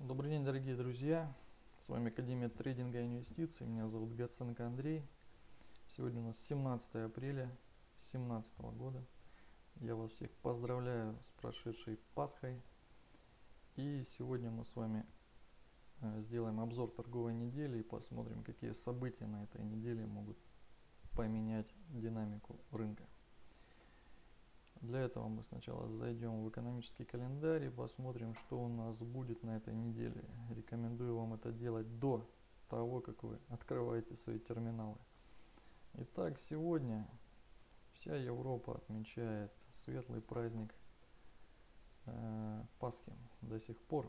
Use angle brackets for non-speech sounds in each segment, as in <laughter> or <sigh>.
Добрый день, дорогие друзья! С вами Академия трейдинга и инвестиций. Меня зовут Гаценко Андрей. Сегодня у нас 17 апреля 2017 года. Я вас всех поздравляю с прошедшей Пасхой. И сегодня мы с вами э, сделаем обзор торговой недели и посмотрим, какие события на этой неделе могут поменять динамику рынка. Для этого мы сначала зайдем в экономический календарь и посмотрим, что у нас будет на этой неделе. Рекомендую вам это делать до того, как вы открываете свои терминалы. Итак, сегодня вся Европа отмечает светлый праздник э, Пасхи. До сих пор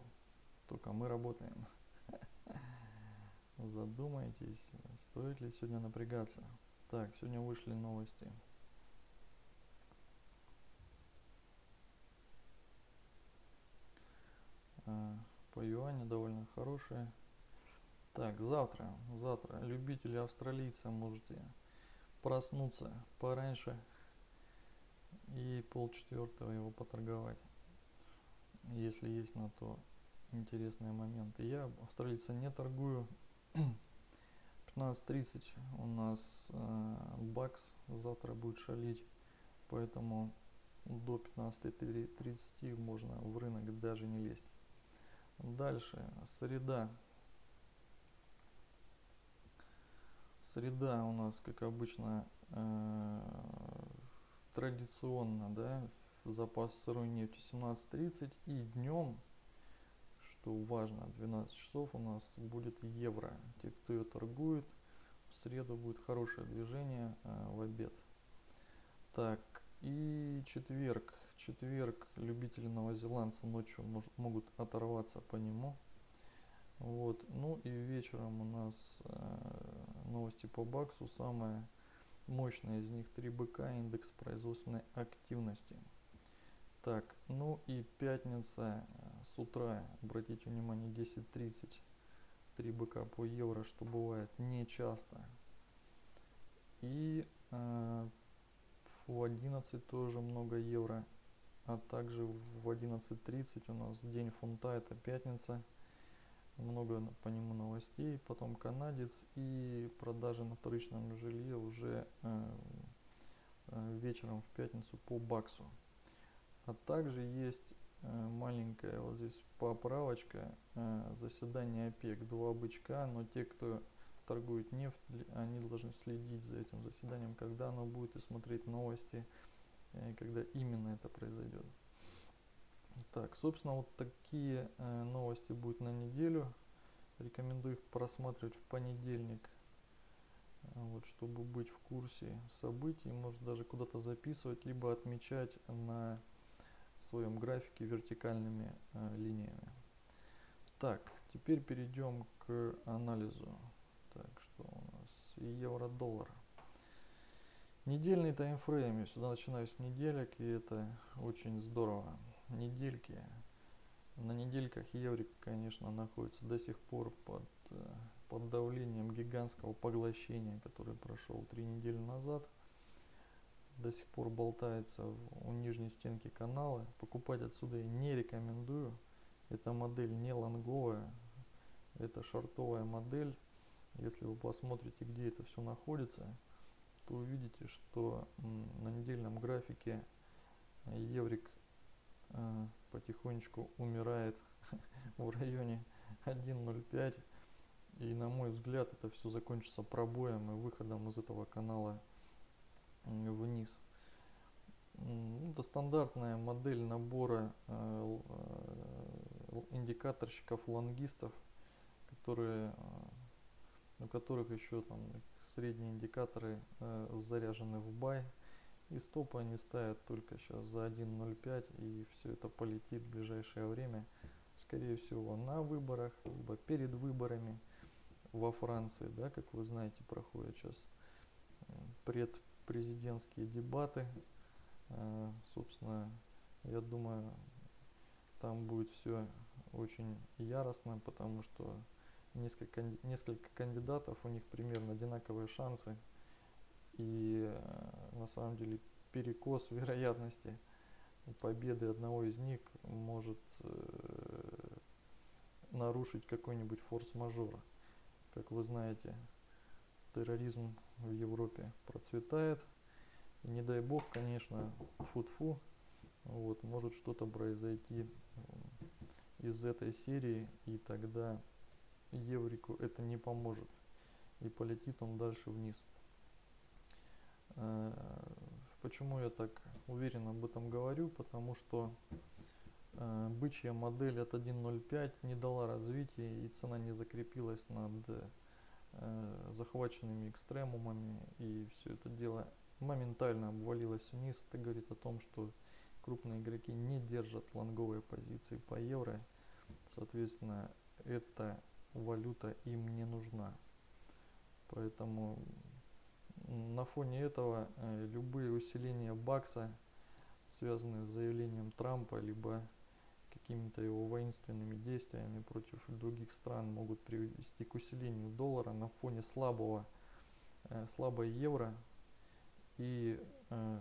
только мы работаем. <laughs> Задумайтесь, стоит ли сегодня напрягаться. Так, сегодня вышли новости. По юаню довольно хорошие. Так, завтра, завтра любители австралийца можете проснуться пораньше и полчетвертого его поторговать, если есть на то интересные моменты. Я австралийца не торгую. <clears throat> 15.30 у нас э, бакс завтра будет шалить, поэтому до 15.30 можно в рынок даже не лезть. Дальше, среда. Среда у нас, как обычно, э, традиционно, да, запас сырой нефти 17.30 и днем, что важно, 12 часов у нас будет евро. Те, кто ее торгует, в среду будет хорошее движение э, в обед. Так, и четверг. Четверг любители новозеландца ночью мож, могут оторваться по нему. Вот. Ну и вечером у нас э, новости по Баксу. Самая мощная из них 3 БК, индекс производственной активности. Так, ну и пятница э, с утра, обратите внимание, 10.30, 3 БК по евро, что бывает не часто. И э, в 11 тоже много евро. А также в 11.30 у нас день фунта, это пятница. Много по нему новостей. Потом канадец и продажи на вторичном жилье уже э, э, вечером в пятницу по баксу. А также есть э, маленькая вот здесь поправочка э, заседание ОПЕК. Два бычка, но те, кто торгуют нефть, они должны следить за этим заседанием, когда оно будет и смотреть новости, когда именно это произойдет. Так, собственно, вот такие э, новости будут на неделю. Рекомендую их просматривать в понедельник, э, вот, чтобы быть в курсе событий, может даже куда-то записывать, либо отмечать на своем графике вертикальными э, линиями. Так, теперь перейдем к анализу так, что у нас? Евро-доллар. Недельный таймфрейм. Я сюда начинаю с неделек, и это очень здорово. Недельки. На недельках еврик, конечно, находится до сих пор под, под давлением гигантского поглощения, который прошел три недели назад. До сих пор болтается у нижней стенки канала. Покупать отсюда я не рекомендую. Эта модель не лонговая, это шортовая модель если вы посмотрите, где это все находится, то увидите, что на недельном графике еврик э, потихонечку умирает <laughs> в районе 1.05. И на мой взгляд это все закончится пробоем и выходом из этого канала вниз. Это стандартная модель набора э, э, индикаторщиков лонгистов, которые у которых еще там средние индикаторы э, заряжены в бай. И стопы они ставят только сейчас за 1.05 и все это полетит в ближайшее время. Скорее всего на выборах, либо перед выборами во Франции, да, как вы знаете, проходят сейчас э, предпрезидентские дебаты. Э, собственно, я думаю, там будет все очень яростно, потому что несколько, несколько кандидатов, у них примерно одинаковые шансы. И э, на самом деле перекос <laughs> вероятности победы одного из них может э, нарушить какой-нибудь форс-мажор. Как вы знаете, терроризм в Европе процветает. И не дай бог, конечно, фу-фу, вот, может что-то произойти из этой серии, и тогда Еврику это не поможет. И полетит он дальше вниз. Э, почему я так уверенно об этом говорю? Потому что э, бычья модель от 1.05 не дала развития и цена не закрепилась над э, захваченными экстремумами и все это дело моментально обвалилось вниз. Это говорит о том, что крупные игроки не держат лонговые позиции по евро. Соответственно, эта валюта им не нужна. Поэтому на фоне этого э, любые усиления бакса, связанные с заявлением Трампа, либо какими-то его воинственными действиями против других стран могут привести к усилению доллара на фоне слабого, э, слабой евро. И э,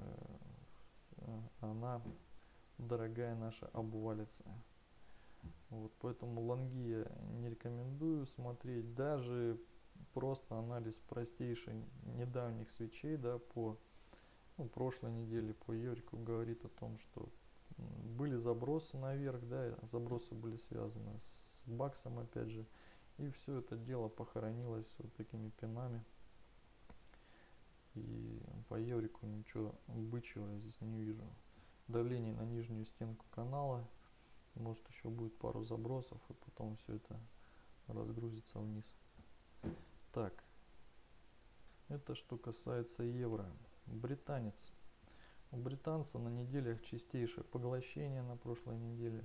она, дорогая наша, обвалится. Вот, поэтому лонги я не рекомендую смотреть. Даже просто анализ простейший недавних свечей да, по ну, прошлой неделе по Йорику говорит о том, что были забросы наверх, да, забросы были связаны с баксом опять же, и все это дело похоронилось вот такими пинами. И по еврику ничего бычьего здесь не вижу. Давление на нижнюю стенку канала. Может еще будет пару забросов и потом все это разгрузится вниз. Так, это что касается евро. Британец. У британца на неделях чистейшее поглощение на прошлой неделе.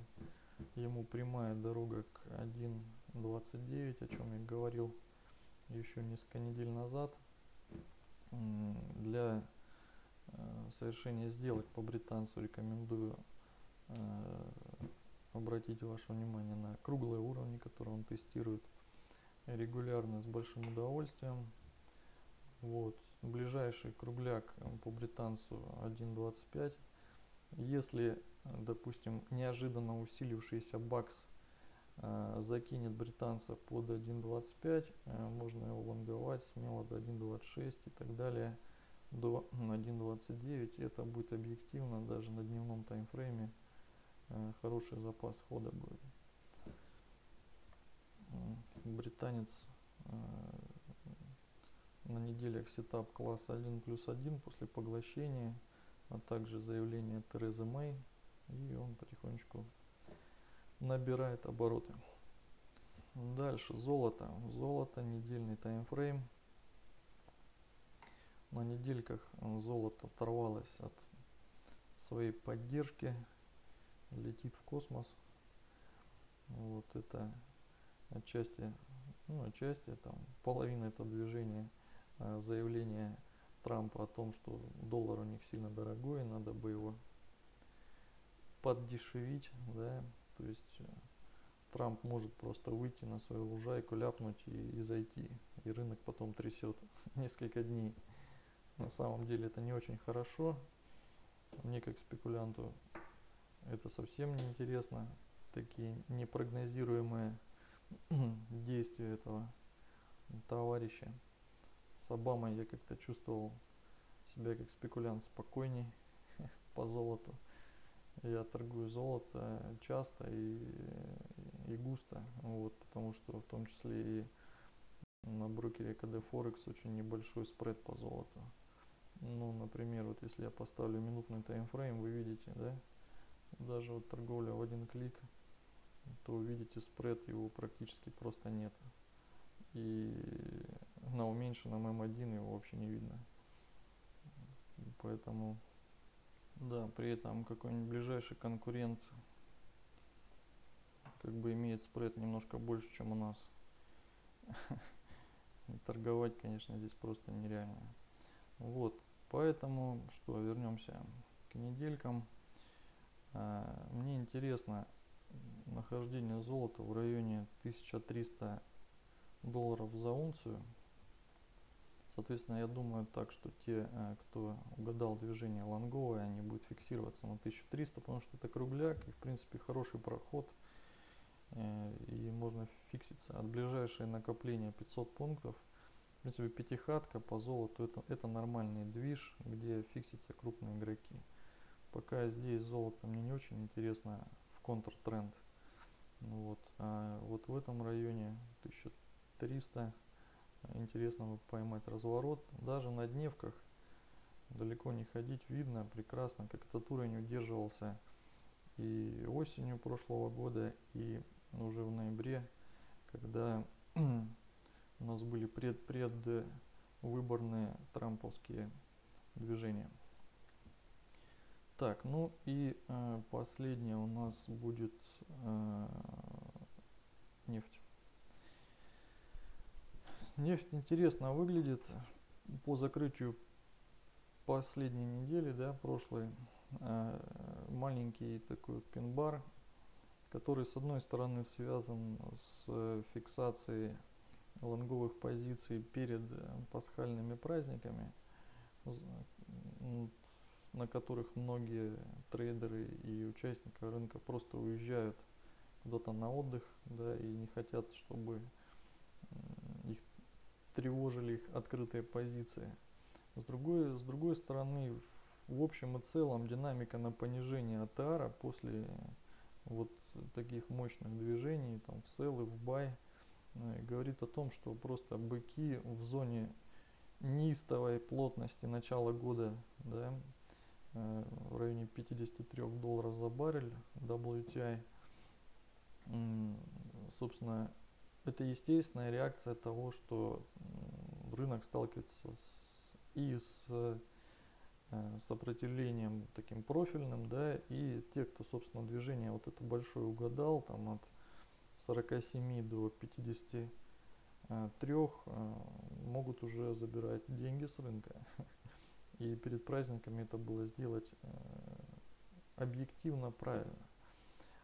Ему прямая дорога к 1.29, о чем я говорил еще несколько недель назад для э, совершения сделок по британцу рекомендую обратить ваше внимание на круглые уровни, которые он тестирует регулярно с большим удовольствием. Вот. Ближайший кругляк э, по британцу 1.25. Если, допустим, неожиданно усилившийся бакс Э, закинет британца под 1.25, э, можно его лонговать смело до 1.26 и так далее до 1.29. Это будет объективно даже на дневном таймфрейме хороший запас хода будет. Британец на неделях сетап класс 1 плюс 1 после поглощения, а также заявление Терезы Мэй. И он потихонечку набирает обороты. Дальше золото. Золото, недельный таймфрейм. На недельках золото оторвалось от своей поддержки, летит в космос. Вот это отчасти, ну отчасти там половина это движение а, заявление Трампа о том, что доллар у них сильно дорогой, надо бы его поддешевить, да, то есть э, Трамп может просто выйти на свою лужайку, ляпнуть и, и зайти. И рынок потом трясет <laughs> несколько дней. На самом деле это не очень хорошо. Мне как спекулянту это совсем не интересно. Такие непрогнозируемые <clears throat> действия этого товарища. С Обамой я как-то чувствовал себя как спекулянт спокойней <laughs> по золоту. Я торгую золото часто и, и густо, вот, потому что в том числе и на брокере КД Форекс очень небольшой спред по золоту. Ну, например, вот если я поставлю минутный таймфрейм, вы видите, да, даже вот торговля в один клик, то увидите спред, его практически просто нет. И на уменьшенном М1 его вообще не видно. Поэтому да, при этом какой-нибудь ближайший конкурент как бы имеет спред немножко больше, чем у нас. <laughs> Торговать, конечно, здесь просто нереально. Вот, поэтому, что, вернемся к неделькам. А, мне интересно нахождение золота в районе 1300 долларов за унцию. Соответственно, я думаю так, что те, э, кто угадал движение лонговое, они будут фиксироваться на 1300, потому что это кругляк и, в принципе, хороший проход. Э, и можно фикситься. От ближайшее накопления 500 пунктов. В принципе, пятихатка по золоту это, это нормальный движ, где фиксятся крупные игроки. Пока здесь золото мне не очень интересно в контртренд. Вот. А вот в этом районе 1300 интересно поймать разворот. Даже на дневках далеко не ходить видно прекрасно, как этот уровень удерживался и осенью прошлого года, и уже в ноябре, когда <clears throat> у нас были пред, предвыборные трамповские движения. Так, ну и э, последнее у нас будет э, нефть. Нефть интересно выглядит по закрытию последней недели, да, прошлой. Э, маленький такой пин-бар, который с одной стороны связан с фиксацией лонговых позиций перед пасхальными праздниками, на которых многие трейдеры и участники рынка просто уезжают куда-то на отдых, да, и не хотят, чтобы их тревожили их открытые позиции. С другой, с другой стороны, в общем и целом динамика на понижение АТРа после вот таких мощных движений, там в сел и в бай, э, говорит о том, что просто быки в зоне неистовой плотности начала года, да, в районе 53 долларов за баррель WTI, собственно, это естественная реакция того, что рынок сталкивается с, и с Э, сопротивлением таким профильным, да, и те, кто, собственно, движение вот это большое угадал, там от 47 до 53, э, могут уже забирать деньги с рынка. <laughs> И перед праздниками это было сделать э, объективно правильно.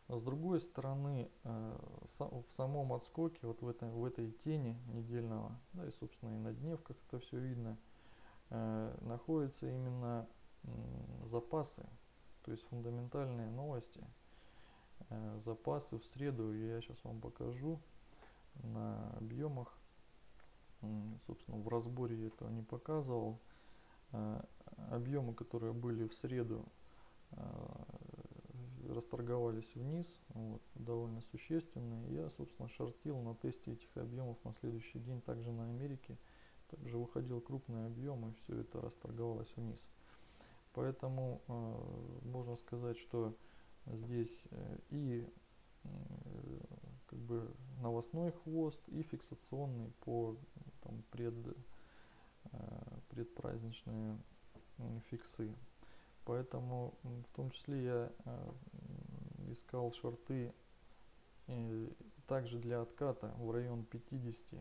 С другой стороны, в самом отскоке, вот в этой, в этой тени недельного, да и, собственно, и на дневках это все видно – Э, находятся именно запасы, то есть фундаментальные новости, э, запасы в среду, я сейчас вам покажу на объемах, собственно в разборе я этого не показывал, э, объемы, которые были в среду, расторговались вниз, вот, довольно существенные. Я, собственно, шортил на тесте этих объемов на следующий день также на Америке. Также выходил крупный объем и все это расторговалось вниз. Поэтому э, можно сказать, что здесь э, и э, как бы новостной хвост, и фиксационный по там, пред, э, предпраздничные фиксы. Поэтому в том числе я э, искал шорты э, также для отката в район 50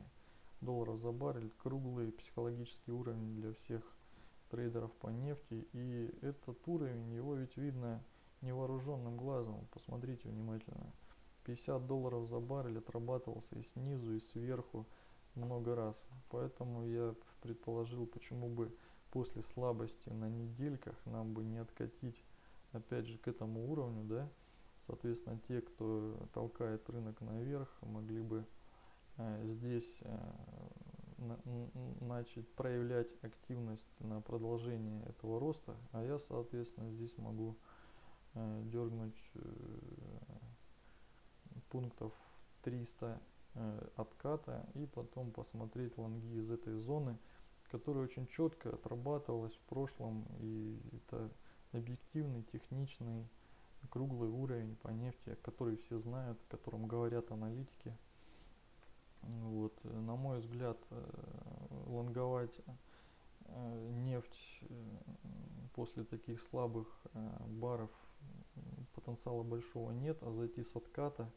долларов за баррель, круглый психологический уровень для всех трейдеров по нефти. И этот уровень, его ведь видно невооруженным глазом. Посмотрите внимательно. 50 долларов за баррель отрабатывался и снизу, и сверху много раз. Поэтому я предположил, почему бы после слабости на недельках нам бы не откатить опять же к этому уровню, да. Соответственно, те, кто толкает рынок наверх, могли бы Э, здесь э, начать проявлять активность на продолжение этого роста, а я, соответственно, здесь могу э, дергнуть пунктов 300 отката и потом посмотреть лонги из этой зоны, которая очень четко отрабатывалась в прошлом и это объективный, техничный, круглый уровень по нефти, который все знают, о котором говорят аналитики. Вот, на мой взгляд, э, лонговать э, нефть э, после таких слабых баров потенциала большого нет, а зайти с отката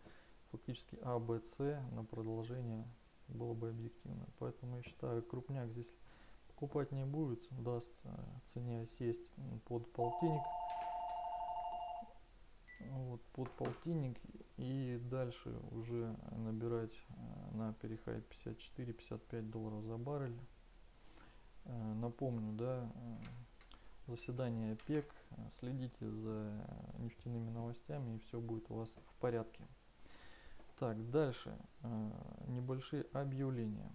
фактически А, Б, С на продолжение было бы объективно. Поэтому я считаю, крупняк здесь покупать не будет, даст цене сесть под полтинник. Вот, под полтинник и дальше уже набирать э, на перехай 54-55 долларов за баррель. Э, напомню, да, э, заседание ОПЕК, следите за нефтяными новостями и все будет у вас в порядке. Так, дальше. Э, небольшие объявления.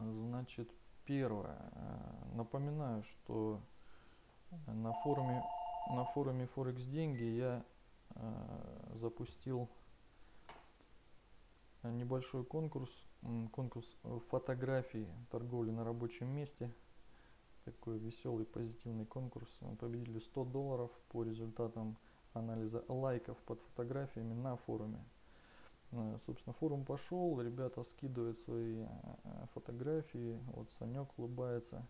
Значит, первое. Э, напоминаю, что на форуме, на форуме Forex Деньги я э, запустил небольшой конкурс, конкурс фотографии торговли на рабочем месте. Такой веселый, позитивный конкурс. Победили 100 долларов по результатам анализа лайков под фотографиями на форуме. Э, собственно, форум пошел, ребята скидывают свои э, фотографии, вот Санек улыбается.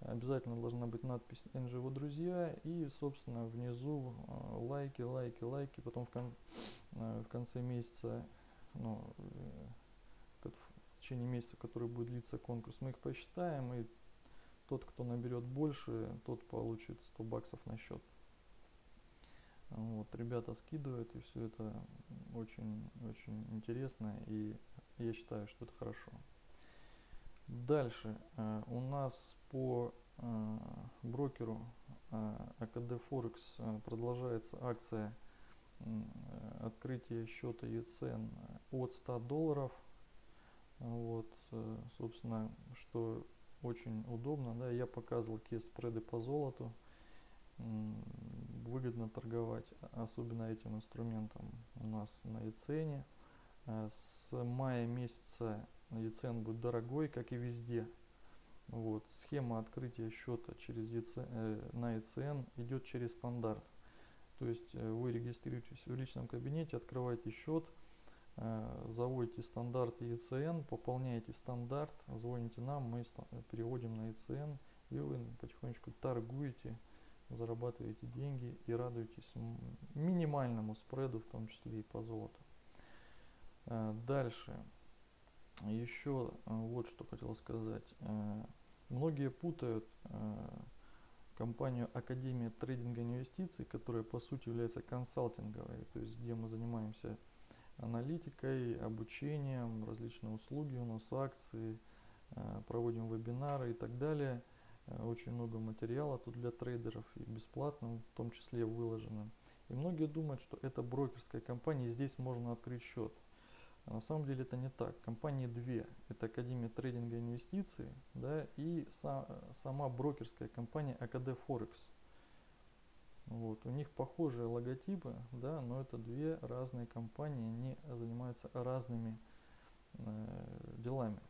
Обязательно должна быть надпись NGO друзья и, собственно, внизу э, лайки, лайки, лайки. Потом в, кон в конце месяца, ну, в течение месяца, который будет длиться конкурс, мы их посчитаем. И тот, кто наберет больше, тот получит 100 баксов на счет. Вот, ребята скидывают, и все это очень-очень интересно, и я считаю, что это хорошо. Дальше э, у нас по э, брокеру э, АКД Форекс э, продолжается акция открытия счета ЕЦН от 100 долларов. Вот, собственно, что очень удобно, да, я показывал кейс спреды по золоту выгодно торговать, особенно этим инструментом у нас на ECN. Э, с мая месяца ECN будет дорогой, как и везде. Вот. Схема открытия счета через ECN, э, на ECN идет через стандарт. То есть э, вы регистрируетесь в личном кабинете, открываете счет, заводите стандарт ECN, пополняете стандарт, звоните нам, мы переводим на ECN, и вы потихонечку торгуете зарабатываете деньги и радуетесь минимальному спреду, в том числе и по золоту. Э, дальше. Еще э, вот что хотел сказать. Э, многие путают компанию Академия трейдинга инвестиций, которая по сути является консалтинговой, то есть где мы занимаемся аналитикой, обучением, различные услуги у нас, акции, проводим вебинары и так далее – очень много материала тут для трейдеров и бесплатно в том числе выложено. И многие думают, что это брокерская компания, и здесь можно открыть счет. А на самом деле это не так. Компании две. Это Академия трейдинга и инвестиций да, и са, сама брокерская компания АКД Форекс. Вот. У них похожие логотипы, да, но это две разные компании, они занимаются разными э, делами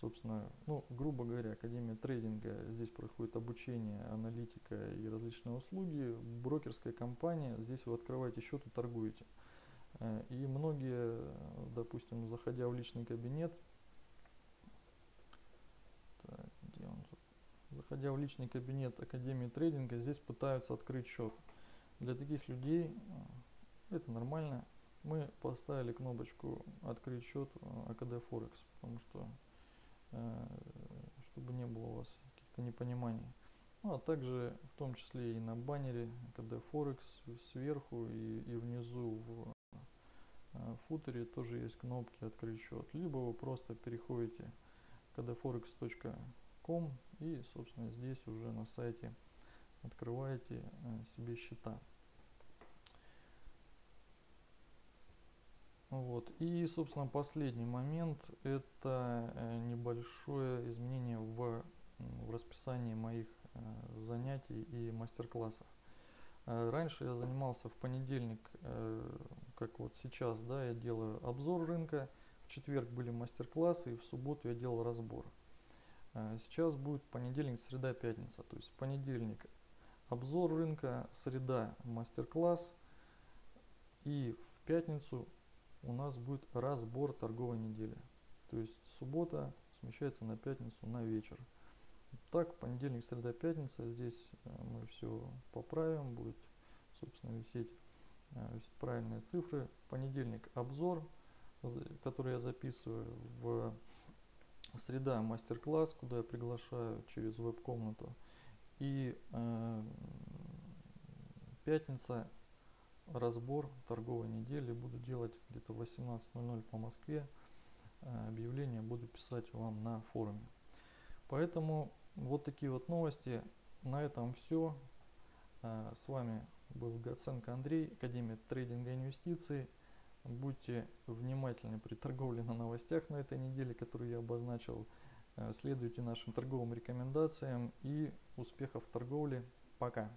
собственно, ну, грубо говоря, Академия трейдинга, здесь проходит обучение, аналитика и различные услуги. Брокерская компания, здесь вы открываете счет и торгуете. Э, и многие, допустим, заходя в личный кабинет, так, где он тут? заходя в личный кабинет Академии трейдинга, здесь пытаются открыть счет. Для таких людей э, это нормально. Мы поставили кнопочку «Открыть счет э, АКД Форекс», потому что чтобы не было у вас каких-то непониманий. Ну, а также в том числе и на баннере КД Форекс сверху и, и внизу в э, футере тоже есть кнопки «Открыть счет». Либо вы просто переходите kdforex.com и, собственно, здесь уже на сайте открываете э, себе счета. Вот. И, собственно, последний момент – это э, небольшое изменение в, в расписании моих э, занятий и мастер-классов. Э, раньше я занимался в понедельник, как вот сейчас, да, я делаю обзор рынка, в четверг были мастер-классы, и в субботу я делал разбор. Сейчас будет понедельник, среда, пятница. То есть понедельник обзор рынка, среда мастер-класс и в пятницу у нас будет разбор торговой недели. То есть суббота смещается на пятницу на вечер. Так, понедельник, среда, пятница. Здесь э, мы все поправим. Будет, собственно, висеть э, правильные цифры. Понедельник обзор, который я записываю в среда мастер-класс, куда я приглашаю через веб-комнату. И э, пятница разбор торговой недели буду делать где-то 18.00 по Москве. Э, объявление буду писать вам на форуме. Поэтому вот такие вот новости. На этом все. Э, с вами был Гаценко Андрей, Академия трейдинга и инвестиций. Будьте внимательны при торговле на новостях на этой неделе, которую я обозначил. Э, следуйте нашим торговым рекомендациям и успехов в торговле. Пока!